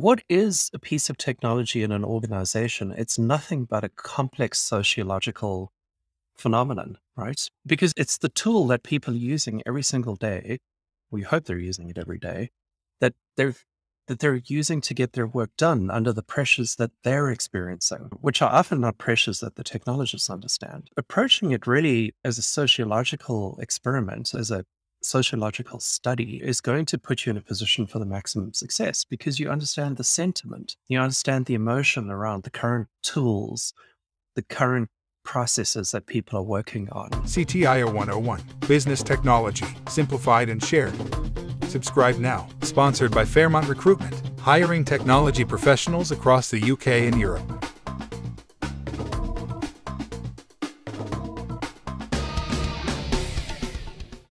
what is a piece of technology in an organization? It's nothing but a complex sociological phenomenon, right? Because it's the tool that people are using every single day. We hope they're using it every day. That they're that they're using to get their work done under the pressures that they're experiencing, which are often not pressures that the technologists understand. Approaching it really as a sociological experiment, as a sociological study is going to put you in a position for the maximum success because you understand the sentiment, you understand the emotion around the current tools, the current processes that people are working on. CTIO 101 Business Technology, Simplified and Shared. Subscribe now. Sponsored by Fairmont Recruitment, hiring technology professionals across the UK and Europe.